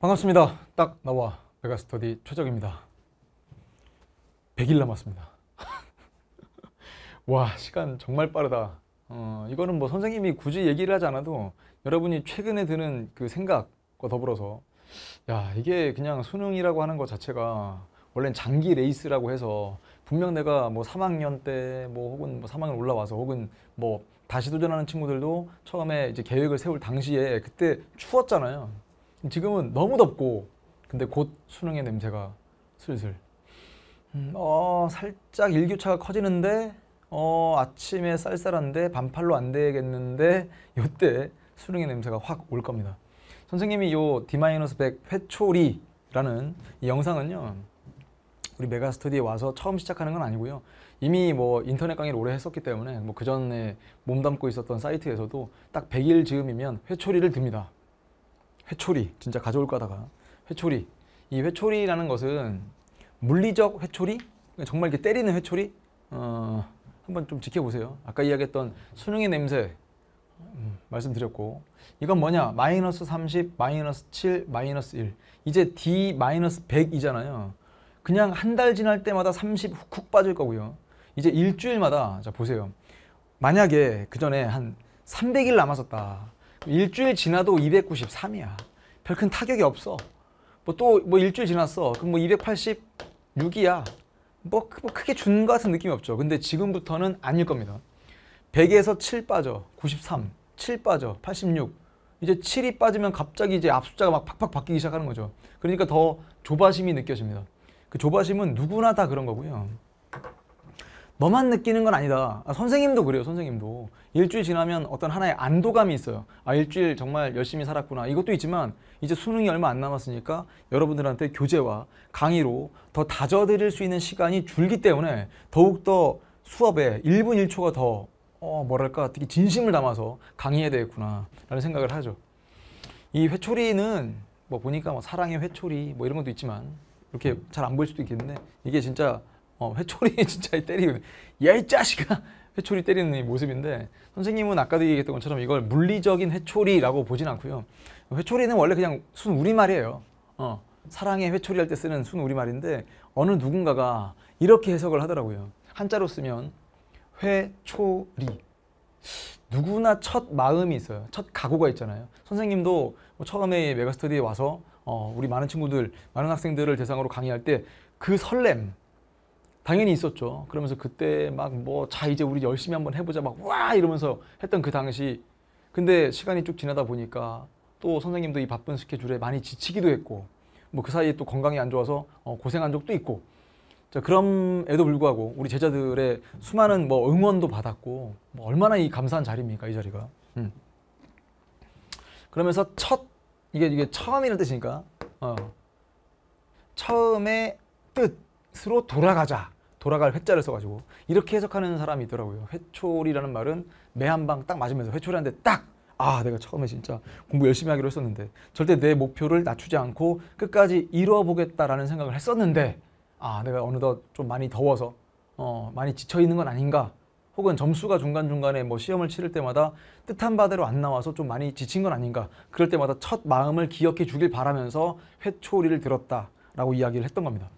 반갑습니다. 딱 나와 메가스터디 최적입니다. 100일 남았습니다. 와 시간 정말 빠르다. 어, 이거는 뭐 선생님이 굳이 얘기를 하지 않아도 여러분이 최근에 드는 그 생각과 더불어서 야 이게 그냥 수능이라고 하는 것 자체가 원래는 장기 레이스라고 해서 분명 내가 뭐 3학년 때 뭐 혹은 뭐 3학년 올라와서 혹은 뭐 다시 도전하는 친구들도 처음에 이제 계획을 세울 당시에 그때 추웠잖아요. 지금은 너무 덥고 근데 곧 수능의 냄새가 슬슬 음, 어 살짝 일교차가 커지는데 어 아침에 쌀쌀한데 반팔로 안 되겠는데 요때 수능의 냄새가 확 올 겁니다. 선생님이 요 D-100 회초리라는 이 영상은요. 우리 메가스터디에 와서 처음 시작하는 건 아니고요. 이미 뭐 인터넷 강의를 오래 했었기 때문에 뭐 그 전에 몸담고 있었던 사이트에서도 딱 100일 즈음이면 회초리를 듭니다. 회초리 진짜 가져올 거다가 회초리 이 회초리라는 것은 물리적 회초리 정말 이렇게 때리는 회초리 어, 한번 좀 지켜보세요. 아까 이야기했던 수능의 냄새 음, 말씀드렸고 이건 뭐냐 마이너스 30 마이너스 7 마이너스 1 이제 D 마이너스 100이잖아요. 그냥 한 달 지날 때마다 30 훅훅 빠질 거고요. 이제 일주일마다 자 보세요. 만약에 그 전에 한 300일 남았었다. 일주일 지나도 293이야. 별 큰 타격이 없어. 뭐 또뭐 뭐 일주일 지났어. 그럼 뭐 286이야. 뭐, 뭐 크게 준것 같은 느낌이 없죠. 근데 지금부터는 아닐 겁니다. 100에서 7 빠져. 93. 7 빠져. 86. 이제 7이 빠지면 갑자기 이제 앞숫자가 막 팍팍 바뀌기 시작하는 거죠. 그러니까 더 조바심이 느껴집니다. 그 조바심은 누구나 다 그런 거고요. 너만 느끼는 건 아니다. 아, 선생님도 그래요. 선생님도 일주일 지나면 어떤 하나의 안도감이 있어요. 아 일주일 정말 열심히 살았구나. 이것도 있지만 이제 수능이 얼마 안 남았으니까 여러분들한테 교재와 강의로 더 다져드릴 수 있는 시간이 줄기 때문에 더욱 더 수업에 1분 1초가 더 어, 뭐랄까 되게 진심을 담아서 강의해야 되겠구나 라는 생각을 하죠. 이 회초리는 뭐 보니까 뭐 사랑의 회초리 뭐 이런 것도 있지만 이렇게 잘 안 보일 수도 있겠는데 이게 진짜 어, 회초리 진짜 때리는 야이 자식아 회초리 때리는 이 모습인데 선생님은 아까도 얘기했던 것처럼 이걸 물리적인 회초리라고 보진 않고요. 회초리는 원래 그냥 순 우리말이에요. 어, 사랑의 회초리 할 때 쓰는 순 우리말인데 어느 누군가가 이렇게 해석을 하더라고요. 한자로 쓰면 회초리. 누구나 첫 마음이 있어요. 첫 각오가 있잖아요. 선생님도 뭐 처음에 메가스터디에 와서 어, 우리 많은 친구들, 많은 학생들을 대상으로 강의할 때 그 설렘, 당연히 있었죠. 그러면서 그때 막 뭐 자 이제 우리 열심히 한번 해보자 막 와 이러면서 했던 그 당시 근데 시간이 쭉 지나다 보니까 또 선생님도 이 바쁜 스케줄에 많이 지치기도 했고 뭐 그 사이에 또 건강이 안 좋아서 어, 고생한 적도 있고 자 그럼에도 불구하고 우리 제자들의 수많은 뭐 응원도 받았고 뭐 얼마나 이 감사한 자리입니까 이 자리가 음. 그러면서 첫 이게 이게 처음이라는 뜻이니까 어. 처음의 뜻 으로 돌아가자 돌아갈 회자를 써가지고 이렇게 해석하는 사람이 있더라고요. 회초리라는 말은 매 한 방 딱 맞으면서 회초리한테 딱 아, 내가 처음에 진짜 공부 열심히 하기로 했었는데 절대 내 목표를 낮추지 않고 끝까지 이뤄보겠다라는 생각을 했었는데 아, 내가 어느덧 좀 많이 더워서 어, 많이 지쳐 있는 건 아닌가? 혹은 점수가 중간중간에 뭐 시험을 치를 때마다 뜻한 바대로 안 나와서 좀 많이 지친 건 아닌가? 그럴 때마다 첫 마음을 기억해 주길 바라면서 회초리를 들었다라고 이야기를 했던 겁니다.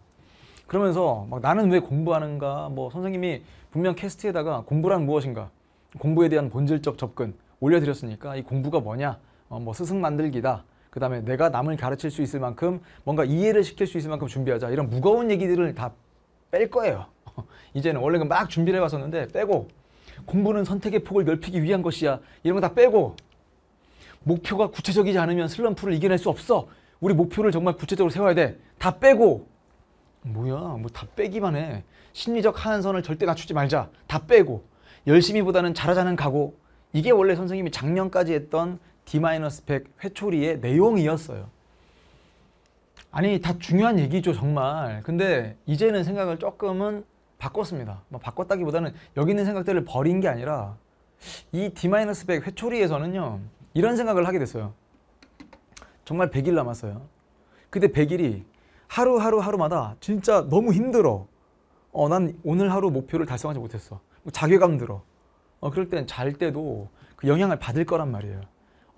그러면서 막 나는 왜 공부하는가? 뭐 선생님이 분명 캐스트에다가 공부란 무엇인가? 공부에 대한 본질적 접근 올려드렸으니까 이 공부가 뭐냐? 어, 뭐 스승 만들기다. 그 다음에 내가 남을 가르칠 수 있을 만큼 뭔가 이해를 시킬 수 있을 만큼 준비하자. 이런 무거운 얘기들을 다 뺄 거예요. 이제는 원래는 막 준비를 해왔었는데 빼고 공부는 선택의 폭을 넓히기 위한 것이야. 이런 거 다 빼고 목표가 구체적이지 않으면 슬럼프를 이겨낼 수 없어. 우리 목표를 정말 구체적으로 세워야 돼. 다 빼고 뭐야 뭐 다 빼기만 해. 심리적 하한선을 절대 낮추지 말자. 다 빼고. 열심히보다는 잘하자는 각오. 이게 원래 선생님이 작년까지 했던 D-100 회초리의 내용이었어요. 아니 다 중요한 얘기죠 정말. 근데 이제는 생각을 조금은 바꿨습니다. 뭐 바꿨다기보다는 여기 있는 생각들을 버린 게 아니라 이 D-100 회초리에서는요 이런 생각을 하게 됐어요. 정말 100일 남았어요. 근데 100일이 하루하루 하루마다 진짜 너무 힘들어. 어, 난 오늘 하루 목표를 달성하지 못했어. 자괴감 들어. 어, 그럴 땐 잘 때도 그 영향을 받을 거란 말이에요.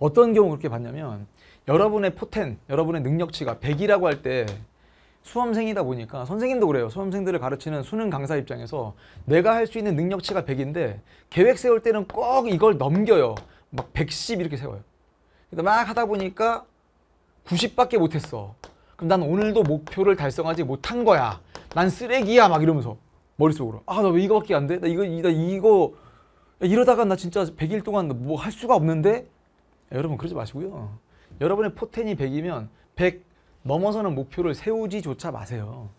어떤 경우 그렇게 받냐면 여러분의 포텐, 여러분의 능력치가 100이라고 할 때 수험생이다 보니까 선생님도 그래요. 수험생들을 가르치는 수능 강사 입장에서 내가 할 수 있는 능력치가 100인데 계획 세울 때는 꼭 이걸 넘겨요. 막 110 이렇게 세워요. 근데 막 하다 보니까 90밖에 못했어. 그럼 난 오늘도 목표를 달성하지 못한 거야. 난 쓰레기야 막 이러면서 머릿속으로 아 나 왜 이거밖에 안 돼? 나 이거 나 이거 야, 이러다가 나 진짜 100일 동안 뭐 할 수가 없는데 야, 여러분 그러지 마시고요. 여러분의 포텐이 100이면 100 넘어서는 목표를 세우지조차 마세요.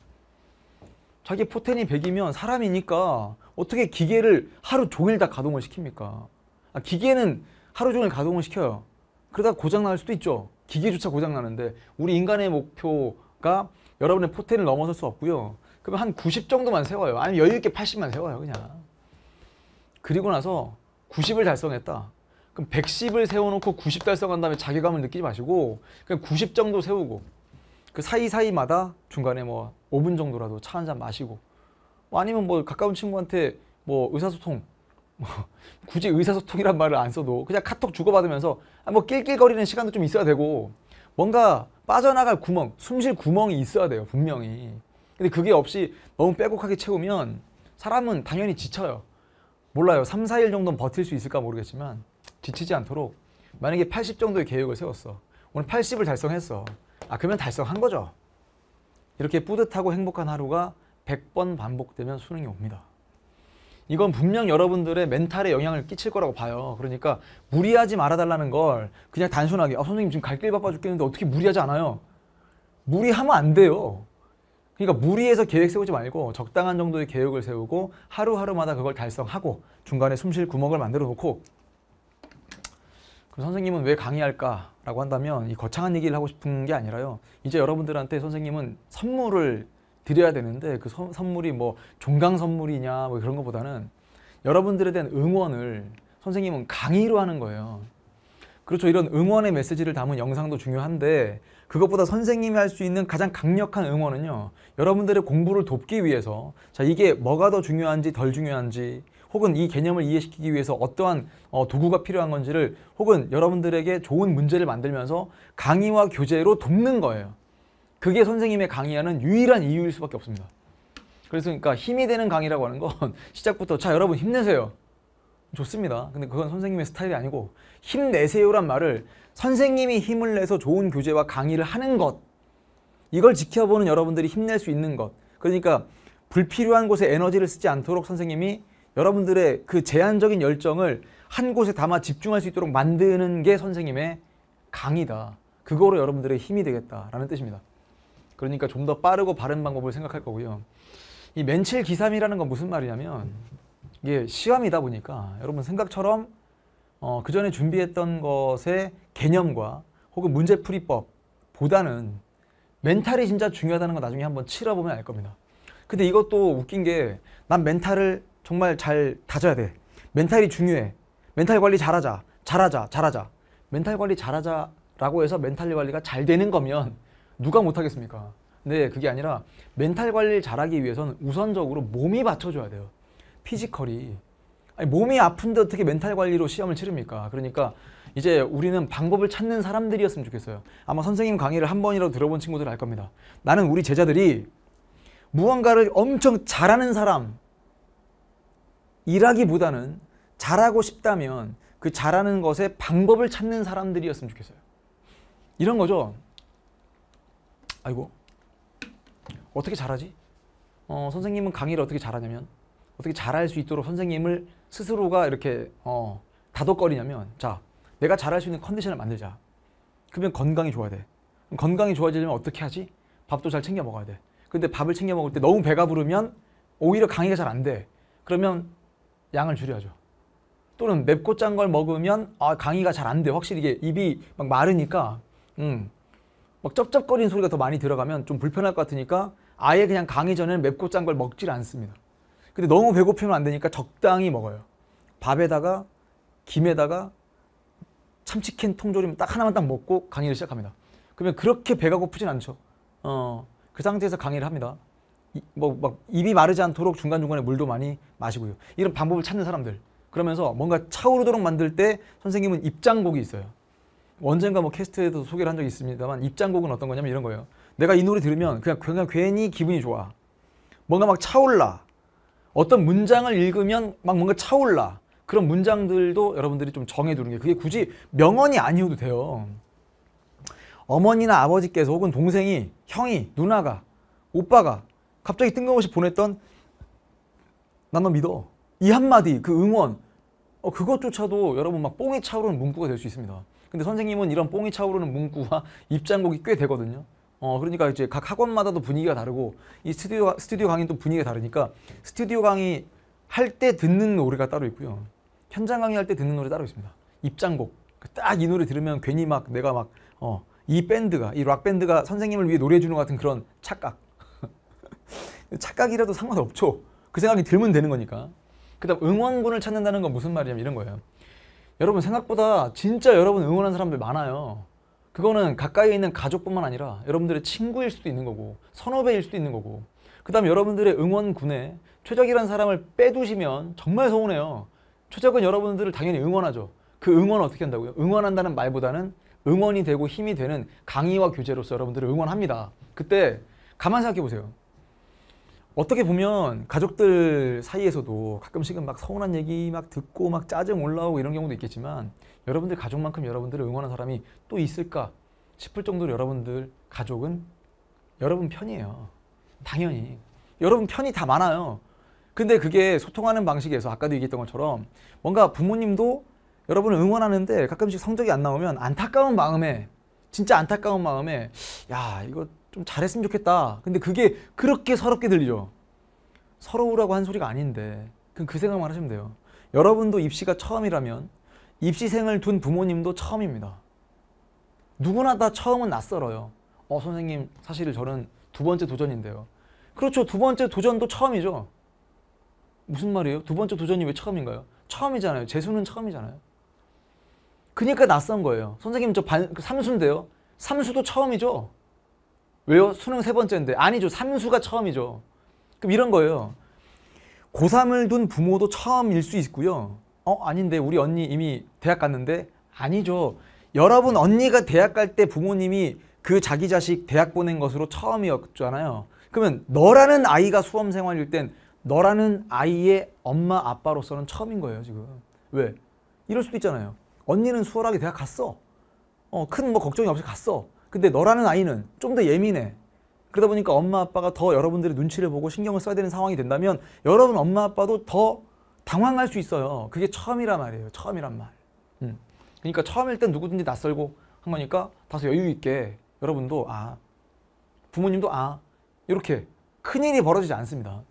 자기 포텐이 100이면 사람이니까 어떻게 기계를 하루 종일 다 가동을 시킵니까? 아, 기계는 하루 종일 가동을 시켜요. 그러다 고장 날 수도 있죠. 기계조차 고장 나는데 우리 인간의 목표가 여러분의 포텐을 넘어설 수 없고요. 그러면 한90 정도만 세워요. 아니면 여유 있게 80만 세워요, 그냥. 그리고 나서 90을 달성했다. 그럼 110을 세워놓고 90 달성한 다음에 자괴감을 느끼지 마시고 그냥 90 정도 세우고 그 사이사이마다 중간에 뭐 5분 정도라도 차 한 잔 마시고 뭐 아니면 뭐 가까운 친구한테 뭐 의사소통 뭐 굳이 의사소통이란 말을 안 써도 그냥 카톡 주고받으면서 아, 뭐 낄낄거리는 시간도 좀 있어야 되고 뭔가 빠져나갈 구멍, 숨쉴 구멍이 있어야 돼요 분명히. 근데 그게 없이 너무 빼곡하게 채우면 사람은 당연히 지쳐요. 몰라요 3, 4일 정도는 버틸 수 있을까 모르겠지만 지치지 않도록 만약에 80 정도의 계획을 세웠어. 오늘 80을 달성했어. 아 그러면 달성한 거죠. 이렇게 뿌듯하고 행복한 하루가 100번 반복되면 수능이 옵니다 이건 분명 여러분들의 멘탈에 영향을 끼칠 거라고 봐요. 그러니까 무리하지 말아달라는 걸 그냥 단순하게 아 선생님 지금 갈 길 바빠 죽겠는데 어떻게 무리하지 않아요? 무리하면 안 돼요. 그러니까 무리해서 계획 세우지 말고 적당한 정도의 계획을 세우고 하루하루마다 그걸 달성하고 중간에 숨 쉴 구멍을 만들어 놓고 그럼 선생님은 왜 강의할까 라고 한다면 이 거창한 얘기를 하고 싶은 게 아니라요. 이제 여러분들한테 선생님은 선물을 드려야 되는데 그 서, 선물이 뭐 종강 선물이냐 뭐 그런 것보다는 여러분들에 대한 응원을 선생님은 강의로 하는 거예요. 그렇죠. 이런 응원의 메시지를 담은 영상도 중요한데 그것보다 선생님이 할 수 있는 가장 강력한 응원은요. 여러분들의 공부를 돕기 위해서 자 이게 뭐가 더 중요한지 덜 중요한지 혹은 이 개념을 이해시키기 위해서 어떠한 어, 도구가 필요한 건지를 혹은 여러분들에게 좋은 문제를 만들면서 강의와 교재로 돕는 거예요. 그게 선생님의 강의하는 유일한 이유일 수밖에 없습니다. 그래서 그러니까 힘이 되는 강의라고 하는 건 시작부터 자 여러분 힘내세요. 좋습니다. 근데 그건 선생님의 스타일이 아니고 힘내세요란 말을 선생님이 힘을 내서 좋은 교재와 강의를 하는 것 이걸 지켜보는 여러분들이 힘낼 수 있는 것 그러니까 불필요한 곳에 에너지를 쓰지 않도록 선생님이 여러분들의 그 제한적인 열정을 한 곳에 담아 집중할 수 있도록 만드는 게 선생님의 강의다. 그거로 여러분들의 힘이 되겠다라는 뜻입니다. 그러니까 좀 더 빠르고 바른 방법을 생각할 거고요. 이 멘칠기삼이라는 건 무슨 말이냐면 이게 시험이다 보니까 여러분 생각처럼 어, 그 전에 준비했던 것의 개념과 혹은 문제풀이법보다는 멘탈이 진짜 중요하다는 거 나중에 한번 치러보면 알 겁니다. 근데 이것도 웃긴 게 난 멘탈을 정말 잘 다져야 돼. 멘탈이 중요해. 멘탈 관리 잘하자. 잘하자. 잘하자. 멘탈 관리 잘하자라고 해서 멘탈 관리가 잘 되는 거면 누가 못하겠습니까? 근데 그게 아니라 멘탈 관리를 잘하기 위해서는 우선적으로 몸이 받쳐줘야 돼요. 피지컬이. 아니, 몸이 아픈데 어떻게 멘탈 관리로 시험을 치릅니까? 그러니까 이제 우리는 방법을 찾는 사람들이었으면 좋겠어요. 아마 선생님 강의를 한 번이라도 들어본 친구들 알 겁니다. 나는 우리 제자들이 무언가를 엄청 잘하는 사람 일하기보다는 잘하고 싶다면 그 잘하는 것의 방법을 찾는 사람들이었으면 좋겠어요. 이런 거죠. 아이고 어떻게 잘하지? 어, 선생님은 강의를 어떻게 잘하냐면 어떻게 잘할 수 있도록 선생님을 스스로가 이렇게 어, 다독거리냐면 자 내가 잘할 수 있는 컨디션을 만들자. 그러면 건강이 좋아야 돼. 건강이 좋아지려면 어떻게 하지? 밥도 잘 챙겨 먹어야 돼. 근데 밥을 챙겨 먹을 때 너무 배가 부르면 오히려 강의가 잘 안 돼. 그러면 양을 줄여야죠. 또는 맵고 짠 걸 먹으면 아 강의가 잘 안 돼. 확실히 이게 입이 막 마르니까 음, 막 쩝쩝거리는 소리가 더 많이 들어가면 좀 불편할 것 같으니까 아예 그냥 강의 전에는 맵고 짠 걸 먹질 않습니다. 근데 너무 배고프면 안 되니까 적당히 먹어요. 밥에다가 김에다가 참치캔 통조림 딱 하나만 딱 먹고 강의를 시작합니다. 그러면 그렇게 배가 고프진 않죠. 어, 그 상태에서 강의를 합니다. 뭐 막 입이 마르지 않도록 중간중간에 물도 많이 마시고요. 이런 방법을 찾는 사람들. 그러면서 뭔가 차오르도록 만들 때 선생님은 입장곡이 있어요. 언젠가 뭐 캐스트에도 소개를 한 적이 있습니다만 입장곡은 어떤 거냐면 이런 거예요. 내가 이 노래 들으면 그냥 그냥 괜히 기분이 좋아. 뭔가 막 차올라. 어떤 문장을 읽으면 막 뭔가 차올라. 그런 문장들도 여러분들이 좀 정해두는 게 그게 굳이 명언이 아니어도 돼요. 어머니나 아버지께서 혹은 동생이, 형이, 누나가, 오빠가 갑자기 뜬금없이 보냈던 난 너 믿어. 이 한마디, 그 응원, 어, 그것조차도 여러분 막 뽕이 차오르는 문구가 될 수 있습니다. 근데 선생님은 이런 뽕이 차오르는 문구와 입장곡이 꽤 되거든요. 어, 그러니까 이제 각 학원마다도 분위기가 다르고 이 스튜디오, 스튜디오 강의 또 분위기가 다르니까 스튜디오 강의 할 때 듣는 노래가 따로 있고요. 현장 강의 할 때 듣는 노래 따로 있습니다. 입장곡. 그딱이 노래 들으면 괜히 막 내가 막, 어, 이 밴드가, 이 락 밴드가 선생님을 위해 노래해 주는 것 같은 그런 착각. 착각이라도 상관없죠. 그 생각이 들면 되는 거니까. 그 다음 응원군을 찾는다는 건 무슨 말이냐면 이런 거예요. 여러분 생각보다 진짜 여러분 응원하는 사람들 많아요. 그거는 가까이 있는 가족뿐만 아니라 여러분들의 친구일 수도 있는 거고 선후배일 수도 있는 거고 그 다음 여러분들의 응원군에 최적이라는 사람을 빼두시면 정말 서운해요. 최적은 여러분들을 당연히 응원하죠. 그 응원을 어떻게 한다고요? 응원한다는 말보다는 응원이 되고 힘이 되는 강의와 교재로서 여러분들을 응원합니다. 그때 가만 생각해 보세요. 어떻게 보면 가족들 사이에서도 가끔씩은 막 서운한 얘기 막 듣고 막 짜증 올라오고 이런 경우도 있겠지만 여러분들 가족만큼 여러분들을 응원하는 사람이 또 있을까 싶을 정도로 여러분들 가족은 여러분 편이에요. 당연히. 여러분 편이 다 많아요. 근데 그게 소통하는 방식에서 아까도 얘기했던 것처럼 뭔가 부모님도 여러분을 응원하는데 가끔씩 성적이 안 나오면 안타까운 마음에 진짜 안타까운 마음에 야 이거 좀 잘했으면 좋겠다. 근데 그게 그렇게 서럽게 들리죠. 서러우라고 한 소리가 아닌데 그럼 그 생각만 하시면 돼요. 여러분도 입시가 처음이라면 입시생을 둔 부모님도 처음입니다. 누구나 다 처음은 낯설어요. 어 선생님 사실 저는 두 번째 도전인데요. 그렇죠. 두 번째 도전도 처음이죠. 무슨 말이에요? 두 번째 도전이 왜 처음인가요? 처음이잖아요. 재수는 처음이잖아요. 그러니까 낯선 거예요. 선생님 저 반, 그 삼수인데요. 삼수도 처음이죠. 왜요? 수능 세 번째인데. 아니죠. 삼수가 처음이죠. 그럼 이런 거예요. 고3을 둔 부모도 처음일 수 있고요. 어, 아닌데 우리 언니 이미 대학 갔는데 아니죠. 여러분 언니가 대학 갈 때 부모님이 그 자기 자식 대학 보낸 것으로 처음이었잖아요. 그러면 너라는 아이가 수험 생활일 땐 너라는 아이의 엄마 아빠로서는 처음인 거예요, 지금. 왜? 이럴 수도 있잖아요. 언니는 수월하게 대학 갔어. 어, 큰 뭐 걱정이 없이 갔어. 근데 너라는 아이는 좀 더 예민해. 그러다 보니까 엄마 아빠가 더 여러분들의 눈치를 보고 신경을 써야 되는 상황이 된다면 여러분 엄마 아빠도 더 당황할 수 있어요. 그게 처음이란 말이에요. 처음이란 말. 음. 그러니까 처음일 땐 누구든지 낯설고 한 거니까 다소 여유 있게 여러분도 아 부모님도 아 이렇게 큰 일이 벌어지지 않습니다.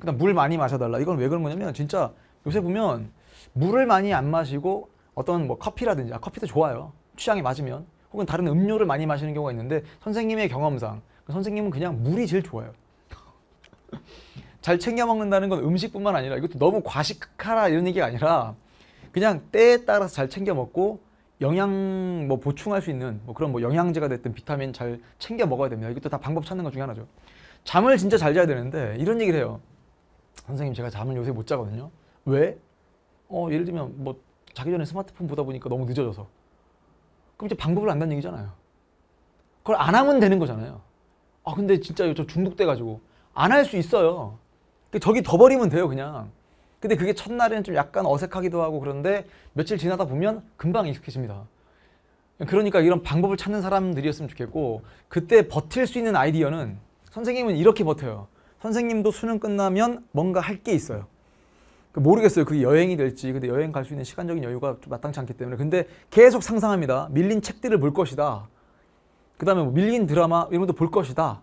그다음 물 많이 마셔달라. 이건 왜 그런 거냐면 진짜 요새 보면 물을 많이 안 마시고 어떤 뭐 커피라든지 아, 커피도 좋아요. 취향이 맞으면 혹은 다른 음료를 많이 마시는 경우가 있는데 선생님의 경험상 선생님은 그냥 물이 제일 좋아요. 잘 챙겨 먹는다는 건 음식뿐만 아니라 이것도 너무 과식하라 이런 얘기가 아니라 그냥 때에 따라서 잘 챙겨 먹고 영양 뭐 보충할 수 있는 뭐 그런 뭐 영양제가 됐든 비타민 잘 챙겨 먹어야 됩니다. 이것도 다 방법 찾는 것 중에 하나죠. 잠을 진짜 잘 자야 되는데 이런 얘기를 해요. 선생님 제가 잠을 요새 못 자거든요. 왜? 어 예를 들면 뭐 자기 전에 스마트폰 보다 보니까 너무 늦어져서 그럼 이제 방법을 안다는 얘기잖아요. 그걸 안 하면 되는 거잖아요. 아 근데 진짜 저 중독돼가지고 안 할 수 있어요. 저기 더 버리면 돼요 그냥. 근데 그게 첫날에는 좀 약간 어색하기도 하고 그런데 며칠 지나다 보면 금방 익숙해집니다. 그러니까 이런 방법을 찾는 사람들이었으면 좋겠고 그때 버틸 수 있는 아이디어는 선생님은 이렇게 버텨요. 선생님도 수능 끝나면 뭔가 할 게 있어요. 그 모르겠어요. 그게 여행이 될지. 근데 여행 갈 수 있는 시간적인 여유가 좀 마땅치 않기 때문에. 근데 계속 상상합니다. 밀린 책들을 볼 것이다. 그 다음에 뭐 밀린 드라마 이런 것도 볼 것이다.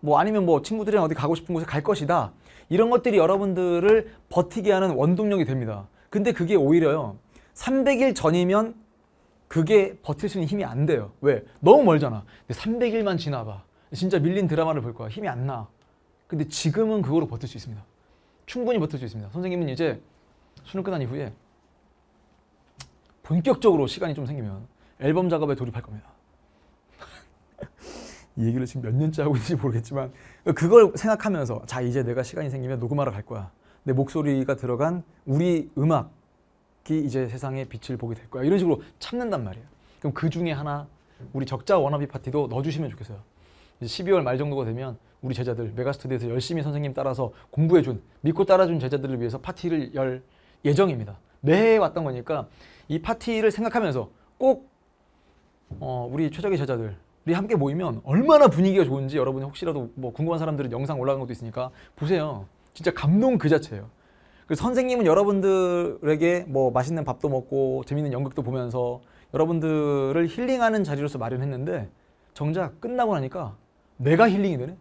뭐 아니면 뭐 친구들이랑 어디 가고 싶은 곳에 갈 것이다. 이런 것들이 여러분들을 버티게 하는 원동력이 됩니다. 근데 그게 오히려요. 300일 전이면 그게 버틸 수 있는 힘이 안 돼요. 왜? 너무 멀잖아. 근데 300일만 지나봐. 진짜 밀린 드라마를 볼 거야. 힘이 안 나. 근데 지금은 그거로 버틸 수 있습니다. 충분히 버틸 수 있습니다. 선생님은 이제 수능 끝난 이후에 본격적으로 시간이 좀 생기면 앨범 작업에 돌입할 겁니다. 이 얘기를 지금 몇 년째 하고 있는지 모르겠지만 그걸 생각하면서 자 이제 내가 시간이 생기면 녹음하러 갈 거야. 내 목소리가 들어간 우리 음악이 이제 세상에 빛을 보게 될 거야. 이런 식으로 참는단 말이에요. 그럼 그 중에 하나 우리 적자 워너비 파티도 넣어주시면 좋겠어요. 이제 12월 말 정도가 되면 우리 제자들 메가스터디에서 열심히 선생님 따라서 공부해준 믿고 따라준 제자들을 위해서 파티를 열 예정입니다. 매해 왔던 거니까 이 파티를 생각하면서 꼭 어, 우리 최적의 제자들 우리 함께 모이면 얼마나 분위기가 좋은지 여러분이 혹시라도 뭐 궁금한 사람들은 영상 올라간 것도 있으니까 보세요. 진짜 감동 그 자체예요. 그 선생님은 여러분들에게 뭐 맛있는 밥도 먹고 재밌는 연극도 보면서 여러분들을 힐링하는 자리로서 마련했는데 정작 끝나고 나니까 내가 힐링이 되네.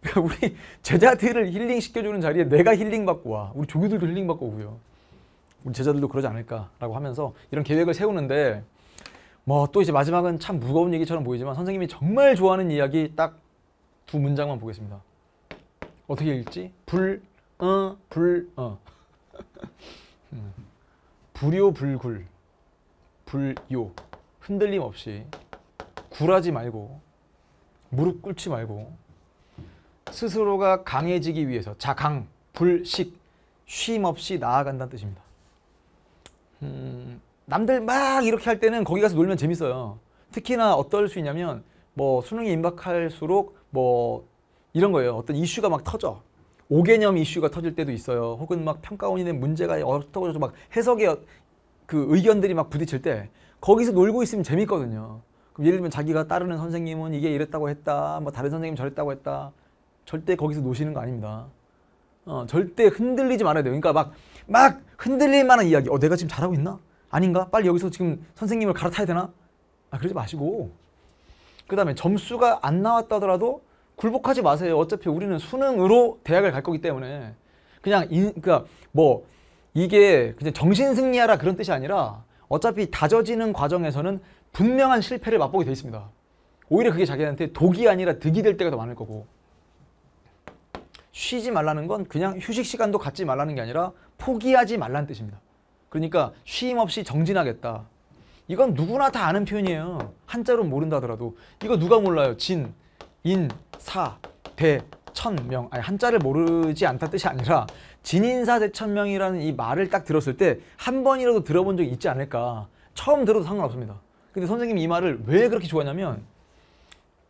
그러니까 우리 제자들을 힐링 시켜주는 자리에 내가 힐링 받고 와. 우리 조교들도 힐링 받고 오고요. 우리 제자들도 그러지 않을까라고 하면서 이런 계획을 세우는데 뭐 또 이제 마지막은 참 무거운 얘기처럼 보이지만 선생님이 정말 좋아하는 이야기 딱 두 문장만 보겠습니다. 어떻게 읽지? 불, 어, 불, 어. 음. 불요, 불굴, 불요. 흔들림 없이 굴하지 말고 무릎 꿇지 말고 스스로가 강해지기 위해서 자강, 불식, 쉼 없이 나아간다는 뜻입니다. 음, 남들 막 이렇게 할 때는 거기 가서 놀면 재밌어요. 특히나 어떨 수 있냐면 뭐 수능이 임박할수록 뭐 이런 거예요. 어떤 이슈가 막 터져. 오개념 이슈가 터질 때도 있어요. 혹은 막 평가원인의 문제가 어떻고 저쩌고 막 해석의 그 의견들이 막 부딪힐 때 거기서 놀고 있으면 재밌거든요. 그럼 예를 들면 자기가 따르는 선생님은 이게 이랬다고 했다. 뭐 다른 선생님 저랬다고 했다. 절대 거기서 노시는 거 아닙니다. 어, 절대 흔들리지 말아야 돼요. 그러니까 막, 막 흔들릴 만한 이야기. 어, 내가 지금 잘하고 있나? 아닌가? 빨리 여기서 지금 선생님을 갈아타야 되나? 아, 그러지 마시고. 그 다음에 점수가 안 나왔다 하더라도 굴복하지 마세요. 어차피 우리는 수능으로 대학을 갈 거기 때문에. 그냥, 인, 그니까 뭐, 이게 그냥 정신 승리하라 그런 뜻이 아니라 어차피 다져지는 과정에서는 분명한 실패를 맛보게 돼 있습니다. 오히려 그게 자기한테 독이 아니라 득이 될 때가 더 많을 거고. 쉬지 말라는 건 그냥 휴식 시간도 갖지 말라는 게 아니라 포기하지 말라는 뜻입니다. 그러니까 쉼 없이 정진하겠다. 이건 누구나 다 아는 표현이에요. 한자로 모른다 하더라도 이거 누가 몰라요? 진, 인, 사, 대, 천, 명. 아니 한자를 모르지 않다 뜻이 아니라 진인사 대천명이라는 이 말을 딱 들었을 때 한 번이라도 들어본 적이 있지 않을까. 처음 들어도 상관없습니다. 근데 선생님이 이 말을 왜 그렇게 좋아하냐면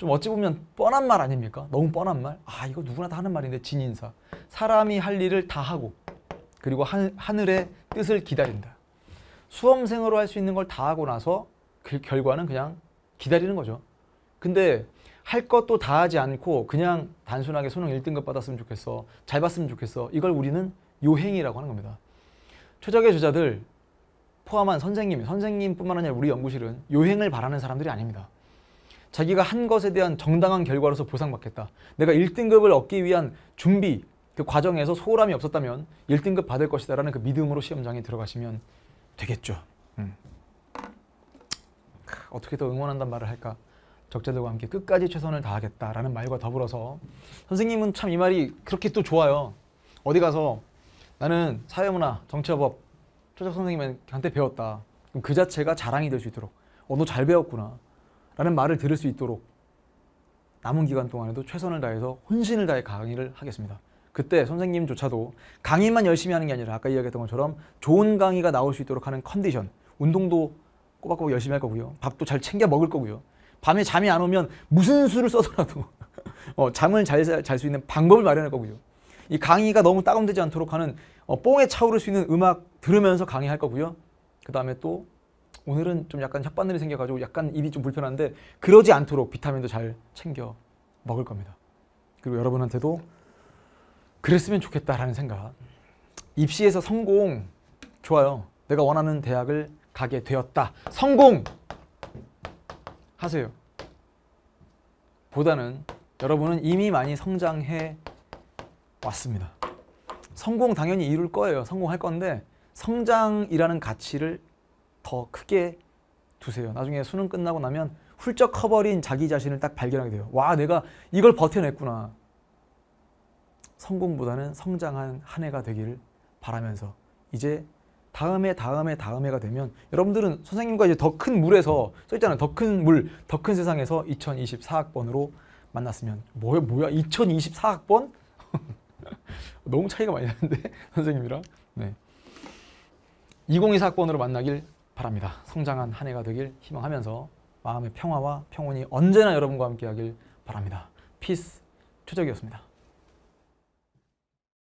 좀 어찌 보면 뻔한 말 아닙니까? 너무 뻔한 말. 아 이거 누구나 다 하는 말인데 진인사. 사람이 할 일을 다 하고 그리고 하, 하늘의 뜻을 기다린다. 수험생으로 할 수 있는 걸 다 하고 나서 그 결과는 그냥 기다리는 거죠. 근데 할 것도 다 하지 않고 그냥 단순하게 수능 1등급 받았으면 좋겠어. 잘 봤으면 좋겠어. 이걸 우리는 요행이라고 하는 겁니다. 최적의 주자들 포함한 선생님, 선생님뿐만 아니라 우리 연구실은 요행을 바라는 사람들이 아닙니다. 자기가 한 것에 대한 정당한 결과로서 보상받겠다. 내가 1등급을 얻기 위한 준비, 그 과정에서 소홀함이 없었다면 1등급 받을 것이다 라는 그 믿음으로 시험장에 들어가시면 되겠죠. 음. 어떻게 더 응원한단 말을 할까? 적자들과 함께 끝까지 최선을 다하겠다라는 말과 더불어서 선생님은 참 이 말이 그렇게 또 좋아요. 어디 가서 나는 사회문화, 정치화법 초적 선생님한테 배웠다. 그 자체가 자랑이 될 수 있도록 어, 너 잘 배웠구나. 라는 말을 들을 수 있도록 남은 기간 동안에도 최선을 다해서 혼신을 다해 강의를 하겠습니다. 그때 선생님조차도 강의만 열심히 하는 게 아니라 아까 이야기했던 것처럼 좋은 강의가 나올 수 있도록 하는 컨디션, 운동도 꼬박꼬박 열심히 할 거고요. 밥도 잘 챙겨 먹을 거고요. 밤에 잠이 안 오면 무슨 수를 써서라도 어, 잠을 잘 잘 수 있는 방법을 마련할 거고요. 이 강의가 너무 다운되지 않도록 하는 어, 뽕에 차오를 수 있는 음악 들으면서 강의할 거고요. 그 다음에 또 오늘은 좀 약간 혓바늘이 생겨가지고 약간 입이 좀 불편한데 그러지 않도록 비타민도 잘 챙겨 먹을 겁니다. 그리고 여러분한테도 그랬으면 좋겠다라는 생각. 입시에서 성공 좋아요. 내가 원하는 대학을 가게 되었다. 성공 하세요. 보다는 여러분은 이미 많이 성장해 왔습니다. 성공 당연히 이룰 거예요. 성공할 건데 성장이라는 가치를 더 크게 두세요. 나중에 수능 끝나고 나면 훌쩍 커버린 자기 자신을 딱 발견하게 돼요. 와, 내가 이걸 버텨냈구나. 성공보다는 성장한 한 해가 되기를 바라면서 이제 다음에 다음에 다음해가 되면 여러분들은 선생님과 이제 더 큰 물에서 써 있잖아요. 더 큰 물, 더 큰 세상에서 2024학번으로 만났으면 뭐야 뭐야 2024학번? 너무 차이가 많이 나는데 선생님이랑 네. 2024학번으로 만나길 바랍니다. 성장한 한 해가 되길 희망하면서 마음의 평화와 평온이 언제나 여러분과 함께하길 바랍니다. 피스 최적이었습니다.